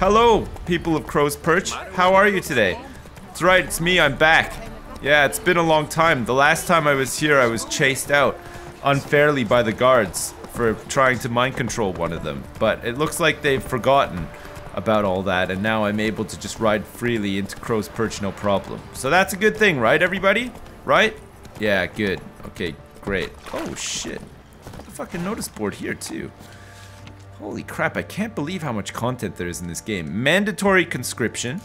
Hello, people of Crow's Perch. How are you today? That's right, it's me, I'm back. Yeah, it's been a long time. The last time I was here, I was chased out unfairly by the guards for trying to mind control one of them. But it looks like they've forgotten about all that, and now I'm able to just ride freely into Crow's Perch no problem. So that's a good thing, right, everybody? Right? Yeah, good. Okay, great. Oh, shit. A fucking notice board here, too. Holy crap, I can't believe how much content there is in this game. Mandatory conscription.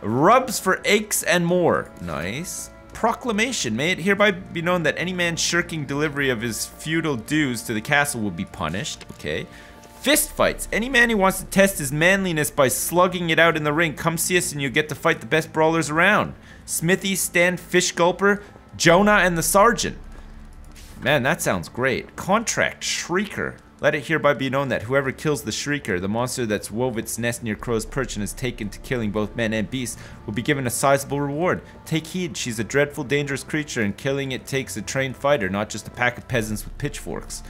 Rubs for aches and more. Nice. Proclamation. May it hereby be known that any man shirking delivery of his feudal dues to the castle will be punished. Okay. Fist fights. Any man who wants to test his manliness by slugging it out in the ring, come see us and you'll get to fight the best brawlers around. Smithy, Stan, Fish Gulper, Jonah, and the Sergeant. Man, that sounds great. Contract. Shrieker. Let it hereby be known that whoever kills the Shrieker, the monster that's wove its nest near Crow's Perch and is taken to killing both men and beasts, will be given a sizable reward. Take heed, she's a dreadful, dangerous creature, and killing it takes a trained fighter, not just a pack of peasants with pitchforks.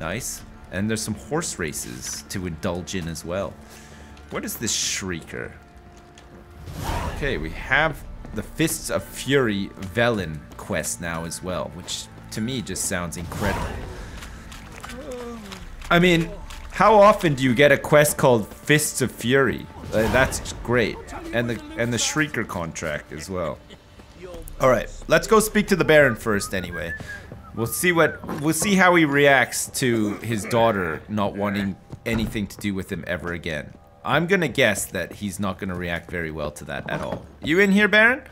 Nice. And there's some horse races to indulge in as well. What is this Shrieker? Okay, we have the Fists of Fury Velen quest now as well, which to me just sounds incredible. I mean, how often do you get a quest called Fists of Fury? Uh, that's great. And the and the Shrieker contract as well. All right, let's go speak to the Baron first anyway. We'll see what we'll see how he reacts to his daughter not wanting anything to do with him ever again. I'm gonna guess that he's not gonna react very well to that at all. You in here, Baron?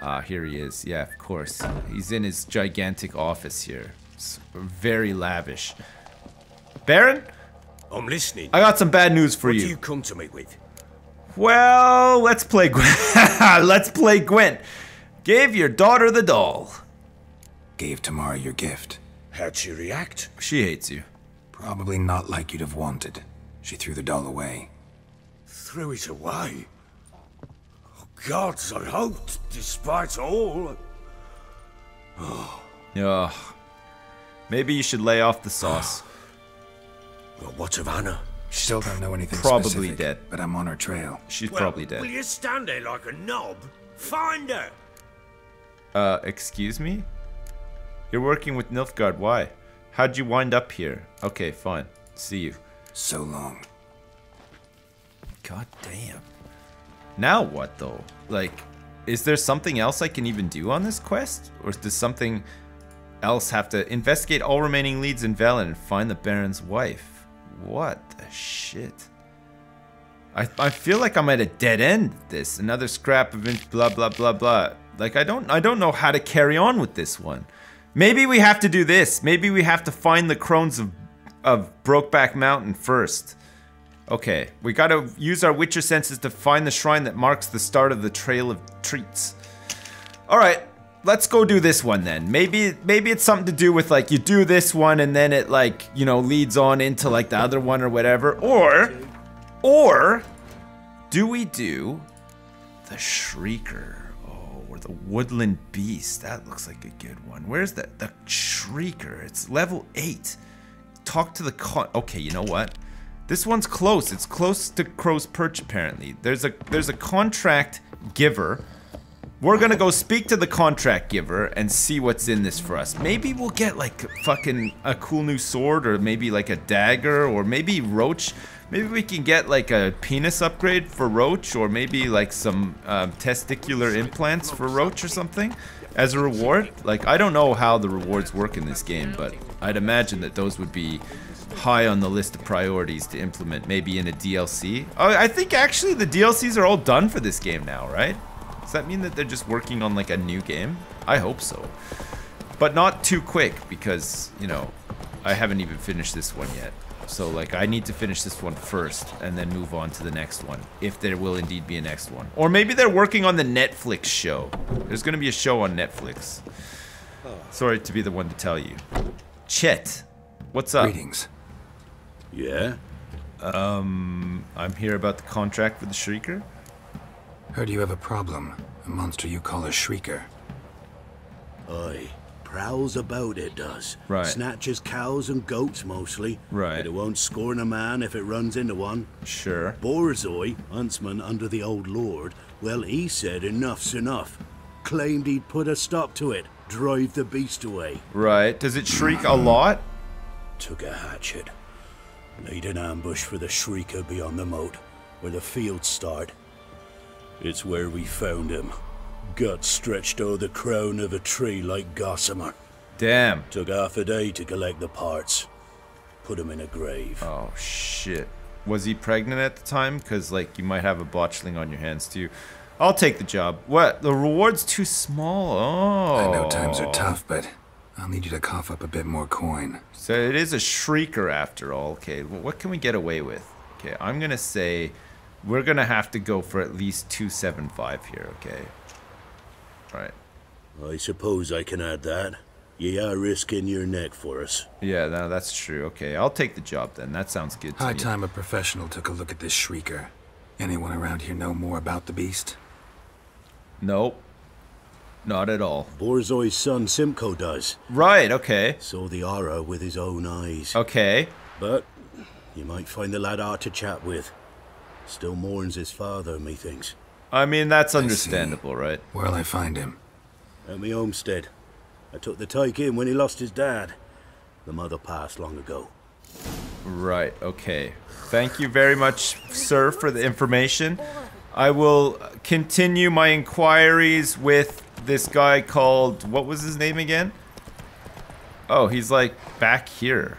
Ah, here he is. Yeah, of course. He's in his gigantic office here. It's very lavish. Baron? I'm listening. I got some bad news for what you. What do you come to me with? Well, let's play Gwent. let's play Gwent. Gave your daughter the doll. Gave Tamara your gift. How'd she react? She hates you. Probably not like you'd have wanted. She threw the doll away. Threw it away? Oh, gods, I hoped, despite all. Ugh. Maybe you should lay off the sauce. Well, what of Anna? Still don't know anything Probably specific, dead. but I'm on her trail. She's Well, probably dead. Will you stand there like a knob? Find her! Uh, excuse me? You're working with Nilfgaard, why? How'd you wind up here? Okay, fine. See you. So long. God damn. Now what, though? Like, is there something else I can even do on this quest? Or does something else have to investigate all remaining leads in Velen and find the Baron's wife? What the shit? I, I feel like I'm at a dead end this. Another scrap of blah blah blah blah. Like I don't I don't know how to carry on with this one. Maybe we have to do this. Maybe we have to find the crones of of Brokeback Mountain first. Okay, we gotta use our Witcher senses to find the shrine that marks the start of the Trail of Treats. Alright, let's go do this one then. Maybe maybe it's something to do with like you do this one and then it like, you know, leads on into like the other one or whatever. Or or do we do the Shrieker? Oh, or the Woodland Beast. That looks like a good one. Where's the the Shrieker? It's level 8. Talk to the con Okay, you know what? This one's close. It's close to Crow's Perch apparently. There's a there's a contract giver. We're gonna go speak to the contract giver and see what's in this for us. Maybe we'll get like fucking a cool new sword or maybe like a dagger or maybe Roach. Maybe we can get like a penis upgrade for Roach or maybe like some um, testicular implants for Roach or something as a reward. Like I don't know how the rewards work in this game, but I'd imagine that those would be high on the list of priorities to implement maybe in a DLC. Oh, I think actually the DLCs are all done for this game now, right? Does that mean that they're just working on like a new game? I hope so. But not too quick because, you know, I haven't even finished this one yet. So like I need to finish this one first and then move on to the next one if there will indeed be a next one. Or maybe they're working on the Netflix show. There's going to be a show on Netflix. Sorry to be the one to tell you. Chet, what's up? Greetings. Yeah? Um, I'm here about the contract for the Shrieker. Heard you have a problem. A monster you call a shrieker. Aye. Prowls about, it does. Right. Snatches cows and goats mostly. Right. But it won't scorn a man if it runs into one. Sure. Borzoi, huntsman under the old lord, well, he said enough's enough. Claimed he'd put a stop to it, drive the beast away. Right. Does it shriek a lot? Took a hatchet. Laid an ambush for the shrieker beyond the moat, where the fields start. It's where we found him. Guts stretched o'er the crown of a tree like gossamer. Damn. Took half a day to collect the parts. Put him in a grave. Oh shit. Was he pregnant at the time? Because like you might have a botchling on your hands too. I'll take the job. What? The reward's too small. Oh. I know oh. times are tough, but I'll need you to cough up a bit more coin. So it is a shrieker after all. Okay, well, what can we get away with? Okay, I'm gonna say we're gonna have to go for at least 275 here, okay? Alright. I suppose I can add that. Ye are risking your neck for us. Yeah, no, that's true. Okay, I'll take the job then. That sounds good to High me. time a professional took a look at this shrieker. Anyone around here know more about the beast? Nope. Not at all. Borzoi's son Simcoe does. Right, okay. Saw the aura with his own eyes. Okay. But you might find the lad hard to chat with. Still mourns his father, methinks. I mean, that's understandable, right? Where'll I find him? At me homestead. I took the tyke in when he lost his dad. The mother passed long ago. Right, okay. Thank you very much, sir, for the information. I will continue my inquiries with this guy called. What was his name again? Oh, he's like back here.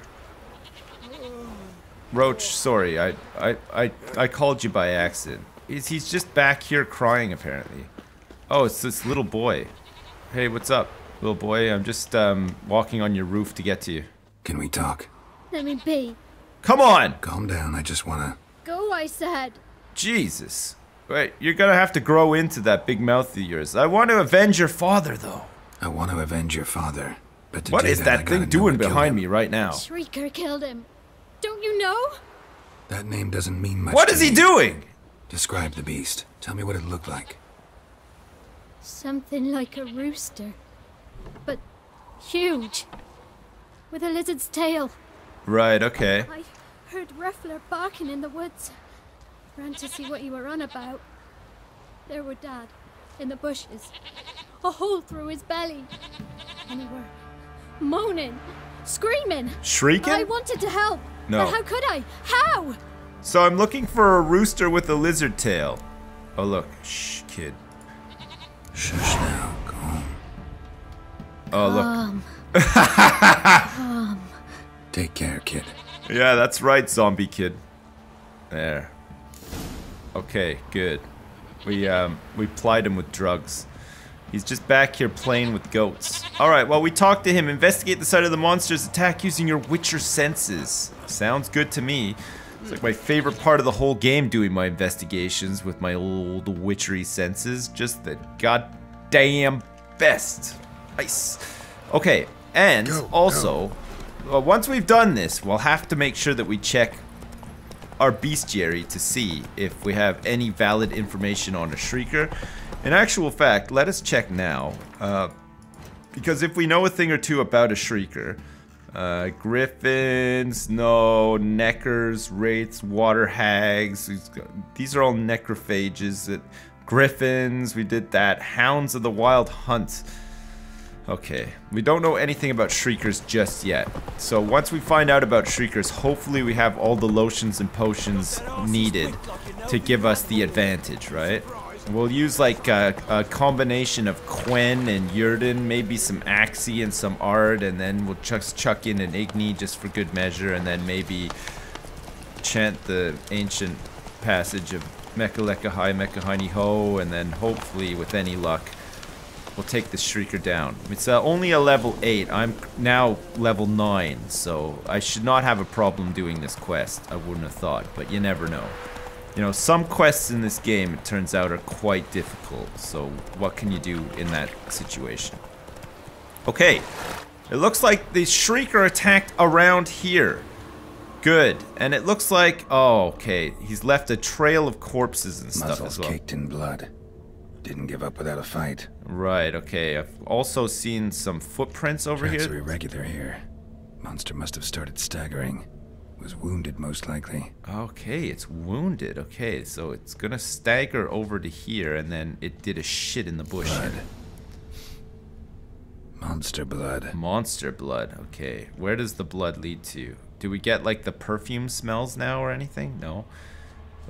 Roach, sorry, I, I, I, I called you by accident. He's, he's just back here crying, apparently. Oh, it's this little boy. Hey, what's up, little boy? I'm just um, walking on your roof to get to you. Can we talk? Let me be. Come on! Calm down, I just wanna... Go, I said. Jesus. Wait, you're gonna have to grow into that big mouth of yours. I want to avenge your father, though. I want to avenge your father. But to What do is that, that thing doing behind him. me right now? Shrieker killed him. Don't you know? That name doesn't mean much What to is he me. doing? Describe the beast. Tell me what it looked like. Something like a rooster. But huge. With a lizard's tail. Right, okay. I heard Ruffler barking in the woods. Ran to see what you were on about. There were Dad, in the bushes. A hole through his belly. And he were moaning, screaming. Shrieking? I wanted to help. No. But how could I? How? So I'm looking for a rooster with a lizard tail. Oh, look. Shh, kid. Shush now. Go home. Oh, look. Um, Take care, kid. Yeah, that's right, zombie kid. There. Okay, good. We um we plied him with drugs. He's just back here playing with goats. Alright, well we talked to him. Investigate the site of the monster's attack using your Witcher senses. Sounds good to me. It's like my favorite part of the whole game doing my investigations with my old witchery senses. Just the goddamn best. Nice. Okay, and Go, also, uh, once we've done this, we'll have to make sure that we check our bestiary to see if we have any valid information on a shrieker. In actual fact, let us check now. Uh, because if we know a thing or two about a shrieker, uh, griffins, no, nekkers, wraiths, water hags, these- are all necrophages. That griffins, we did that. Hounds of the wild hunt. Okay, we don't know anything about shriekers just yet. So once we find out about shriekers, hopefully we have all the lotions and potions needed to give us the advantage, right? We'll use like a, a combination of Quen and Yrden, maybe some Axii and some Aard, and then we'll just chuck in an Igni just for good measure, and then maybe chant the ancient passage of Mekaleka Hai Mekahani Ho, and then hopefully with any luck we'll take the Shrieker down. It's uh, only a level 8. I'm now level 9, so I should not have a problem doing this quest. I wouldn't have thought, but you never know. You know, some quests in this game, it turns out, are quite difficult, so what can you do in that situation? Okay, it looks like the Shrieker attacked around here. Good, and it looks like, oh, okay, he's left a trail of corpses and stuff Muzzles as well. caked in blood. Didn't give up without a fight. Right, okay. I've also seen some footprints over Tracks here. are irregular here. Monster must have started staggering. Was wounded, most likely. Okay, it's wounded. Okay, so it's gonna stagger over to here, and then it did a shit in the bush. Blood. Monster blood. Monster blood. Okay, where does the blood lead to? Do we get like the perfume smells now or anything? No.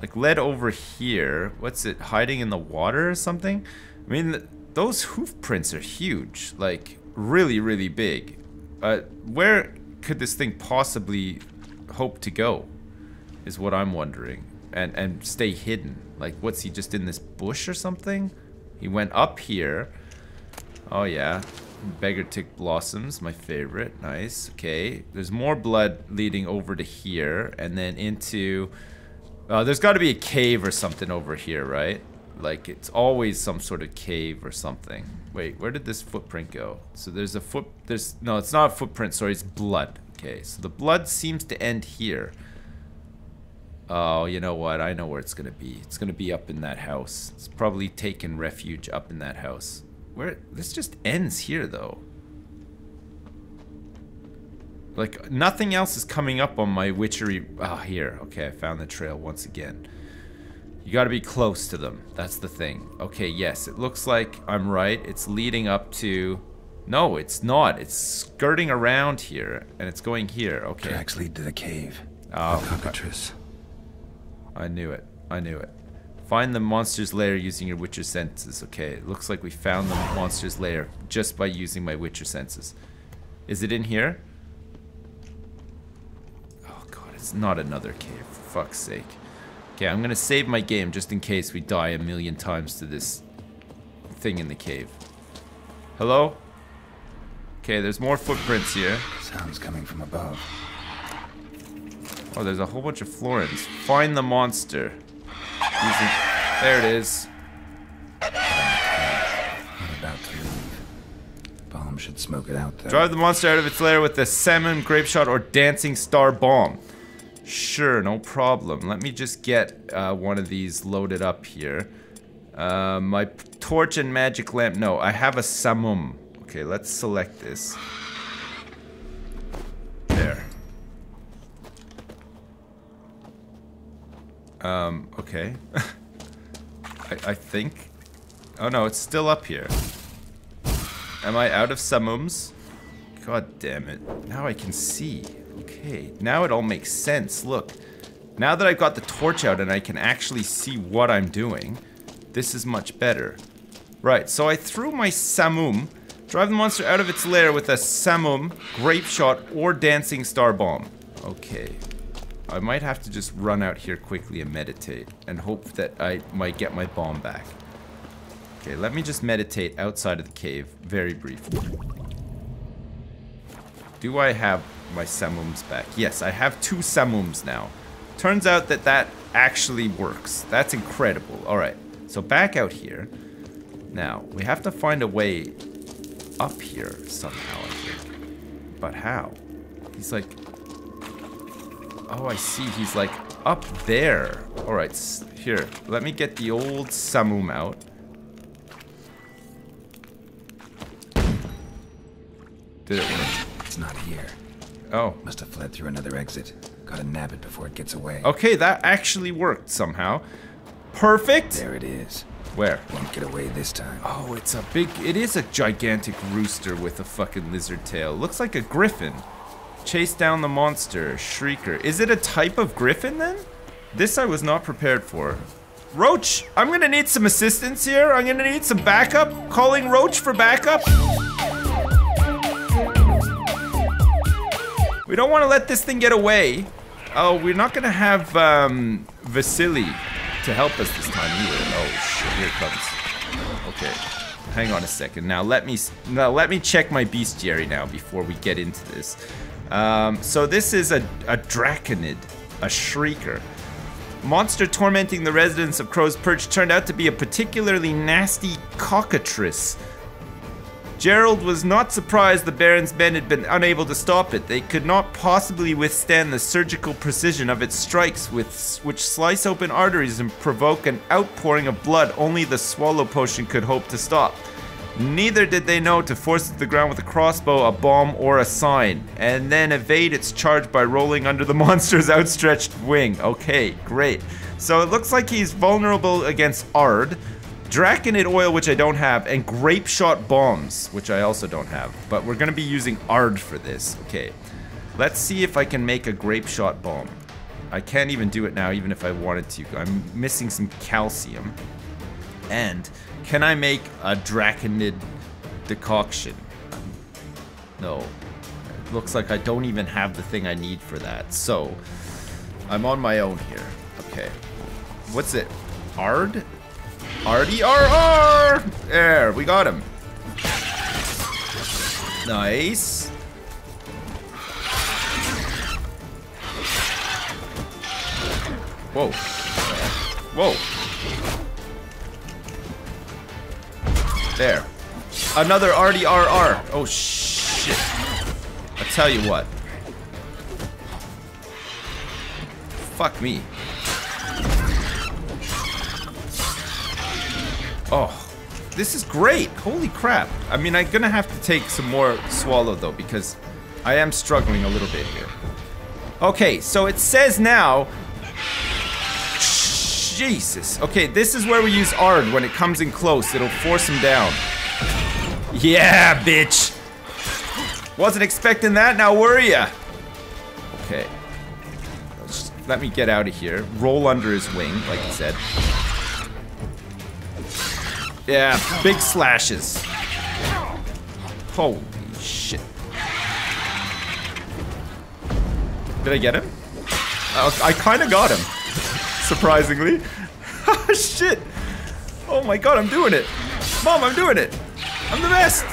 Like led over here. What's it hiding in the water or something? I mean, th those hoof prints are huge. Like really, really big. Uh, where could this thing possibly hope to go? Is what I'm wondering. And and stay hidden. Like, what's he just in this bush or something? He went up here. Oh yeah, beggar tick blossoms, my favorite. Nice. Okay, there's more blood leading over to here, and then into. Uh, there's got to be a cave or something over here, right? Like it's always some sort of cave or something. Wait, where did this footprint go? So there's a foot. There's no, it's not a footprint. Sorry, it's blood. Okay, so the blood seems to end here. Oh, you know what? I know where it's gonna be. It's gonna be up in that house. It's probably taken refuge up in that house. Where this just ends here though. Like nothing else is coming up on my witchery. Ah, oh, here. Okay, I found the trail once again. You got to be close to them. That's the thing. Okay, yes, it looks like I'm right. It's leading up to. No, it's not. It's skirting around here, and it's going here. Okay. Tracks lead to the cave. Oh, cockatrice. I knew it. I knew it. Find the monster's lair using your Witcher senses. Okay, it looks like we found the monster's lair just by using my Witcher senses. Is it in here? Oh god, it's not another cave, for fuck's sake. Okay, I'm gonna save my game just in case we die a million times to this thing in the cave. Hello? Okay, there's more footprints here. Sounds coming from above. Oh, there's a whole bunch of florins. Find the monster. There it is. Not about to leave. Bomb should smoke it out though. Drive the monster out of its lair with the samum, grape shot, or dancing star bomb. Sure, no problem. Let me just get uh, one of these loaded up here. Uh, my torch and magic lamp. No, I have a samum. Okay, let's select this. There. Um, okay. I, I think. Oh no, it's still up here. Am I out of samums? God damn it. Now I can see. Okay, now it all makes sense. Look, now that I've got the torch out and I can actually see what I'm doing, this is much better. Right, so I threw my samum, drive the monster out of its lair with a samum, grape shot, or dancing star bomb. Okay, I might have to just run out here quickly and meditate and hope that I might get my bomb back. Okay, let me just meditate outside of the cave very briefly. Do I have my samums back? Yes, I have two samums now. Turns out that that actually works. That's incredible. All right, so back out here. Now, we have to find a way up here somehow, I think. But how? He's like... Oh, I see. He's like up there. All right, here. Let me get the old samum out. Did it work? It's not here. Oh. Must have fled through another exit. Gotta nab it before it gets away. Okay, that actually worked somehow. Perfect. There it is. Where? Won't get away this time. Oh, it's a big. It is a gigantic rooster with a fucking lizard tail. Looks like a griffin. Chase down the monster. Shrieker. Is it a type of griffin then? This I was not prepared for. Roach, I'm gonna need some assistance here. I'm gonna need some backup. Calling Roach for backup. We don't want to let this thing get away. Oh, we're not gonna have um, Vasily to help us this time either. Oh shit, here comes. Okay, hang on a second. Now let me now let me check my bestiary now before we get into this. Um, so this is a, a draconid, a shrieker. Monster tormenting the residents of Crow's Perch turned out to be a particularly nasty cockatrice. Gerald was not surprised the Baron's men had been unable to stop it. They could not possibly withstand the surgical precision of its strikes, with, which slice open arteries and provoke an outpouring of blood only the swallow potion could hope to stop. Neither did they know to force it to the ground with a crossbow, a bomb, or a sign, and then evade its charge by rolling under the monster's outstretched wing. Okay, great. So it looks like he's vulnerable against Aard, Draconid oil, which I don't have, and grape shot bombs, which I also don't have. But we're gonna be using Aard for this. Okay. Let's see if I can make a grape shot bomb. I can't even do it now, even if I wanted to. I'm missing some calcium. And can I make a Draconid decoction? No. It looks like I don't even have the thing I need for that. So, I'm on my own here. Okay. What's it? Aard? RDRR! There, we got him. Nice. Whoa. Whoa. There. Another RDRR. Oh, shit. I tell you what. Fuck me. Oh, this is great. Holy crap. I mean, I'm gonna have to take some more swallow though, because I am struggling a little bit here. Okay, so it says now... Jesus. Okay, this is where we use Aard. When it comes in close, it'll force him down. Yeah, bitch. Wasn't expecting that, now were ya? Okay. Let me get out of here. Roll under his wing, like he said. Yeah, big slashes. Holy shit. Did I get him? Uh, I kind of got him. Surprisingly. shit. Oh my god, I'm doing it. Mom, I'm doing it. I'm the best.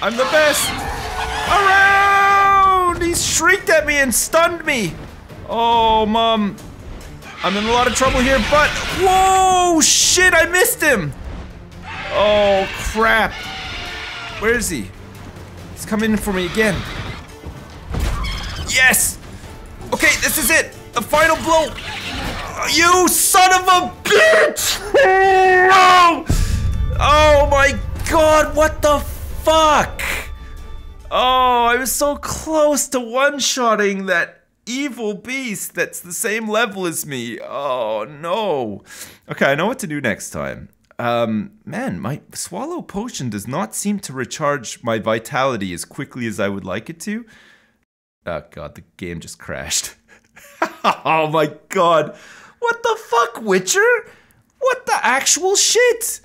I'm the best. Around! He shrieked at me and stunned me. Oh, mom. I'm in a lot of trouble here, but... Whoa! Shit, I missed him! Oh, crap. Where is he? He's coming for me again. Yes! Okay, this is it! The final blow! You son of a bitch! No! Oh my god, what the fuck? Oh, I was so close to one-shotting that evil beast that's the same level as me. Oh no. Okay, I know what to do next time. Um, man, my swallow potion does not seem to recharge my vitality as quickly as I would like it to. Oh god, the game just crashed. oh my god. What the fuck, Witcher? What the actual shit?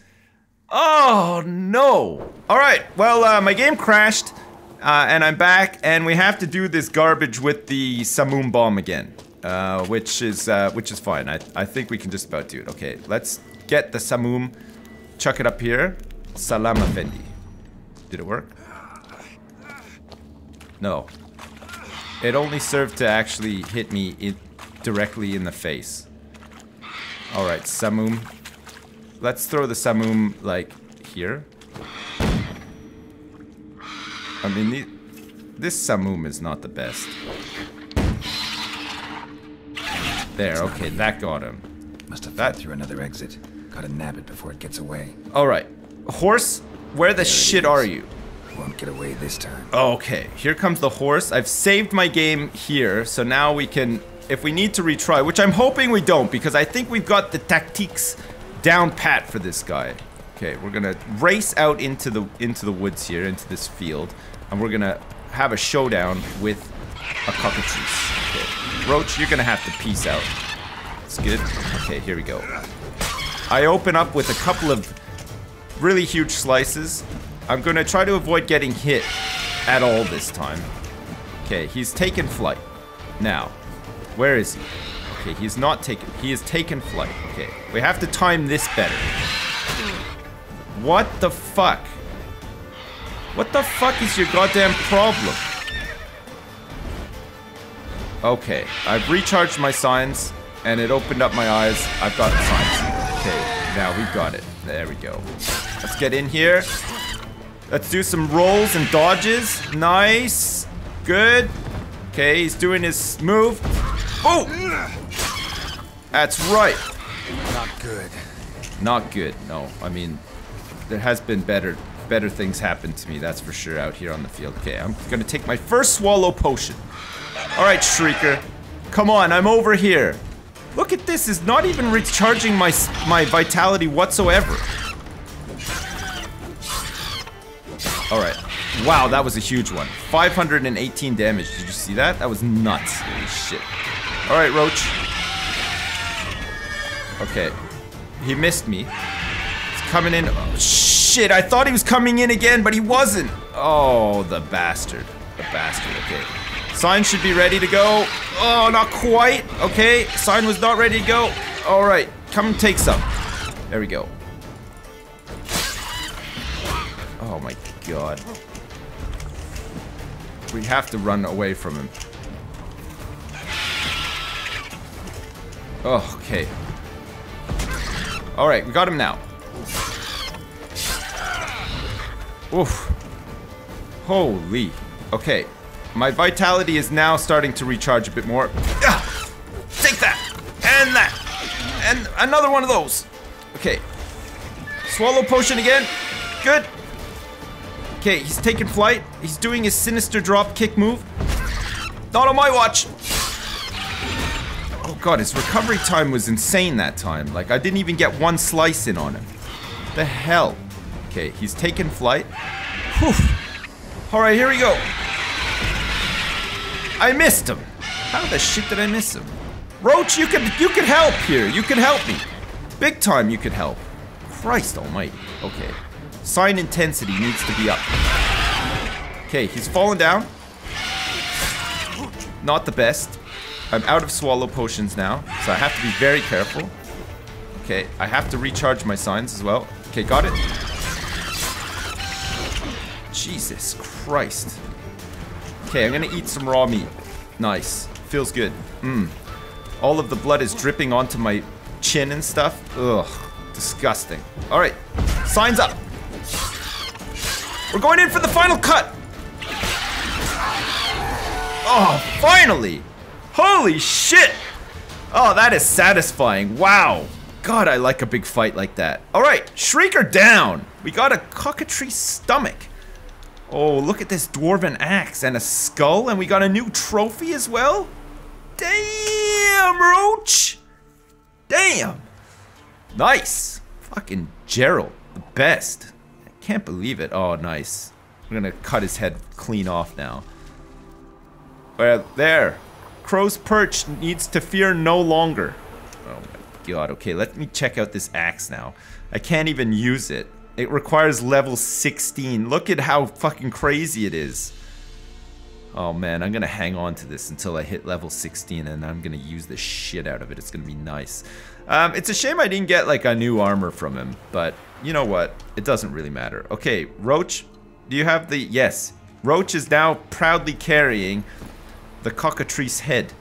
Oh no. Alright, well, uh, my game crashed, uh, and I'm back, and we have to do this garbage with the Samum bomb again. Uh, which is, uh, which is fine. I, I think we can just about do it. Okay, let's get the Samum, chuck it up here. Salam Effendi. Did it work? No. It only served to actually hit me in, directly in the face. Alright, Samum. Let's throw the Samum, like, here. I mean, this Samum is not the best. There, okay, that got him. Must have that through another exit. Gotta nab it before it gets away. Alright. Horse, where the shit are you? Won't get away this time. Okay, here comes the horse. I've saved my game here, so now we can, if we need to retry, which I'm hoping we don't, because I think we've got the tactics down pat for this guy. Okay, we're gonna race out into the into the woods here, into this field, and we're gonna have a showdown with a cockatrice. Okay, Roach, you're gonna have to peace out. It's good. Okay, here we go. I open up with a couple of really huge slices. I'm gonna try to avoid getting hit at all this time. Okay, he's taken flight. Now, where is he? Okay, he's not taken. He has taken flight. Okay, we have to time this better. What the fuck? What the fuck is your goddamn problem? Okay, I've recharged my signs, and it opened up my eyes. I've got signs. Now we've got it. There we go. Let's get in here. Let's do some rolls and dodges. Nice. Good. Okay, he's doing his move. Oh! That's right. Not good. Not good. No, I mean, there has been better better things happen to me, that's for sure, out here on the field. Okay, I'm gonna take my first swallow potion. Alright, Shrieker. Come on, I'm over here. Look at this, it's not even recharging my, my vitality whatsoever. Alright. Wow, that was a huge one. 518 damage. Did you see that? That was nuts. Holy shit. Alright, Roach. Okay. He missed me. He's coming in. Oh, shit, I thought he was coming in again, but he wasn't. Oh, the bastard. The bastard, okay. Sign should be ready to go. Oh, not quite. Okay, sign was not ready to go. All right, come take some. There we go. Oh my god. We have to run away from him. Oh, okay. Alright, we got him now. Oof. Holy. Okay. My vitality is now starting to recharge a bit more. Ah! Take that! And that! And another one of those! Okay. Swallow potion again. Good. Okay, he's taking flight. He's doing his sinister drop kick move. Not on my watch! Oh god, his recovery time was insane that time. Like, I didn't even get one slice in on him. The hell? Okay, he's taking flight. Whew. Alright, here we go. I missed him. How the shit did I miss him? Roach, you can you can help here. You can help me. Big time you can help. Christ almighty. Okay. Sign intensity needs to be up. Okay, he's fallen down. Not the best. I'm out of swallow potions now, so I have to be very careful. Okay, I have to recharge my signs as well. Okay, got it. Jesus Christ. Okay, I'm gonna eat some raw meat. Nice. Feels good. Mmm. All of the blood is dripping onto my chin and stuff. Ugh. Disgusting. Alright. Signs up. We're going in for the final cut. Oh, finally. Holy shit. Oh, that is satisfying. Wow. God, I like a big fight like that. Alright, Shrieker down. We got a cockatrice stomach. Oh, look at this dwarven axe and a skull, and we got a new trophy as well? Damn, Roach! Damn! Nice! Fucking Gerald, the best. I can't believe it. Oh, nice. I'm gonna cut his head clean off now. Well, there. Crow's Perch needs to fear no longer. Oh my god, okay, let me check out this axe now. I can't even use it. It requires level 16. Look at how fucking crazy it is. Oh man, I'm gonna hang on to this until I hit level 16 and I'm gonna use the shit out of it. It's gonna be nice. Um, it's a shame I didn't get like a new armor from him, but you know what? It doesn't really matter. Okay, Roach, do you have the... Yes. Roach is now proudly carrying the cockatrice head.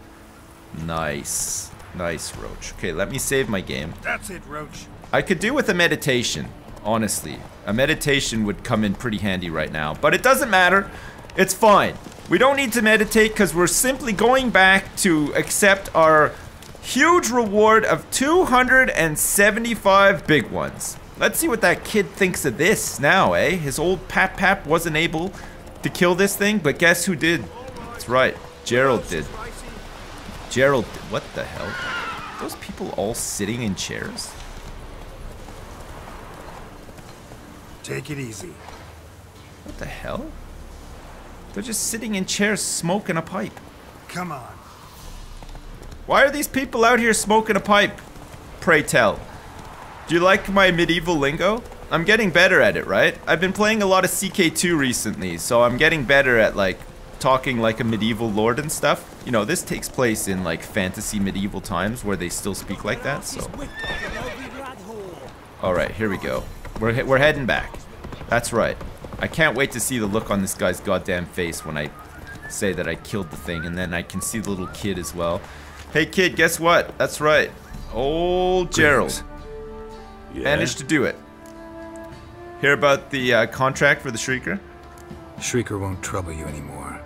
Nice. Nice, Roach. Okay, let me save my game. That's it, Roach. I could do with a meditation, honestly. A meditation would come in pretty handy right now, but it doesn't matter. It's fine. We don't need to meditate because we're simply going back to accept our huge reward of 275 big ones. Let's see what that kid thinks of this now, eh? His old Pap Pap wasn't able to kill this thing, but guess who did? That's right, Gerald did. Gerald did. What the hell? Those people all sitting in chairs? Take it easy. What the hell? They're just sitting in chairs smoking a pipe. Come on. Why are these people out here smoking a pipe? Pray tell. Do you like my medieval lingo? I'm getting better at it, right? I've been playing a lot of CK2 recently, so I'm getting better at like talking like a medieval lord and stuff. You know, this takes place in like fantasy medieval times where they still speak like that, so. Alright, here we go. We're, we're heading back. That's right. I can't wait to see the look on this guy's goddamn face when I say that I killed the thing, and then I can see the little kid as well. Hey kid, guess what? That's right. Old Gerald Yeah? managed to do it. Hear about the uh, contract for the Shrieker? Shrieker won't trouble you anymore.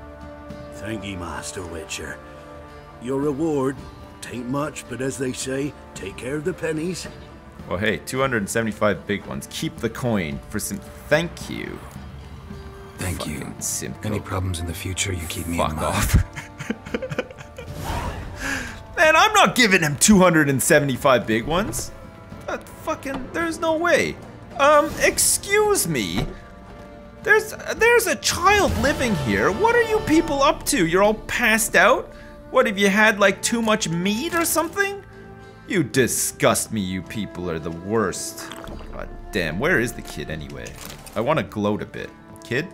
Thank ye, Master Witcher. Your reward tain't much, but as they say, take care of the pennies. Well, hey, 275 big ones. Keep the coin for some thank you. Thank you. Fucking Simcoe. Any problems in the future, you keep me Fuck in mind. off. Man, I'm not giving him 275 big ones. That fucking, there's no way. Um, excuse me. There's, there's a child living here. What are you people up to? You're all passed out? What, have you had like too much meat or something? You disgust me, you people are the worst. God damn, where is the kid anyway? I want to gloat a bit. Kid,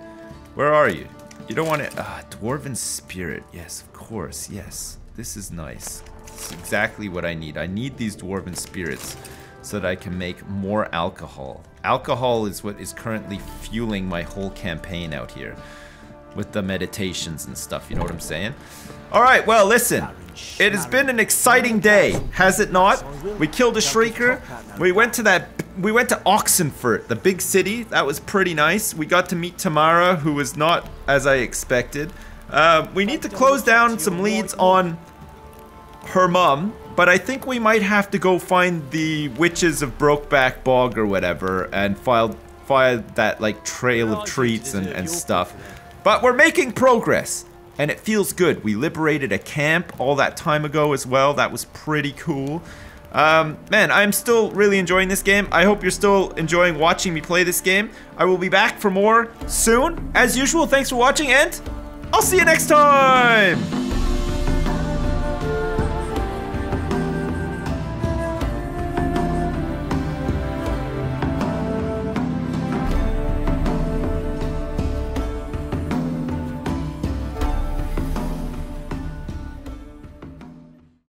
where are you? You don't want to. Ah, dwarven spirit. Yes, of course. Yes, this is nice. This is exactly what I need. I need these dwarven spirits so that I can make more alcohol. Alcohol is what is currently fueling my whole campaign out here with the meditations and stuff. You know what I'm saying? All right. Well, listen. It has been an exciting day, has it not? We killed a shrieker. We went to that. We went to Oxenfurt, the big city. That was pretty nice. We got to meet Tamara, who was not as I expected. Uh, we need to close down some leads on her mom, but I think we might have to go find the witches of Brokeback Bog or whatever and file file that like trail of treats and, and stuff. But we're making progress. And it feels good. We liberated a camp all that time ago as well. That was pretty cool. Um, man, I'm still really enjoying this game. I hope you're still enjoying watching me play this game. I will be back for more soon. As usual, thanks for watching, and I'll see you next time!